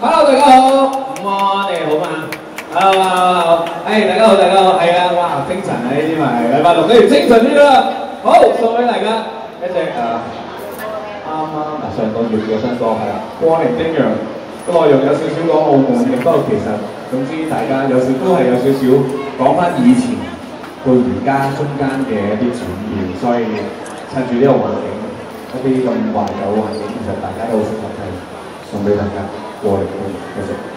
Hello，大家好，咁我哋好嘛？Hello，Hello，誒，大家好，大家好，係啊，哇，精神啊，呢啲咪禮拜六，你精神啲啦。好，送俾大家一隻誒啱啱上個月嘅新歌係啦，光年精釀，個內容有少少講澳門嘅，不過其實總之大家有少都係有少少講翻以前到而家中間嘅一啲轉變，所以趁住呢個環境，一啲咁懷舊嘅環境，其實大家都好適合聽，送俾大家過年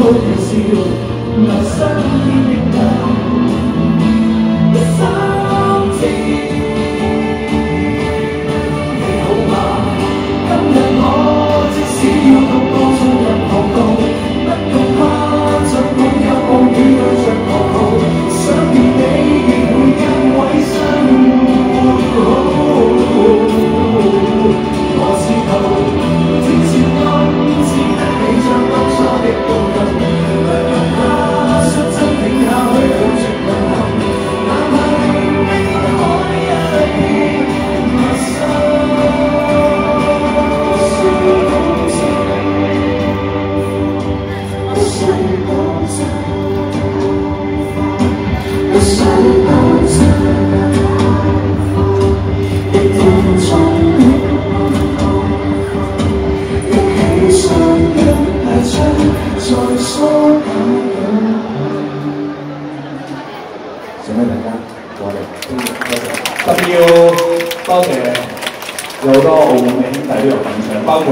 conocido la santidad. 送俾大家。過嚟，特別要多謝有好多澳門嘅兄弟都有份上，包括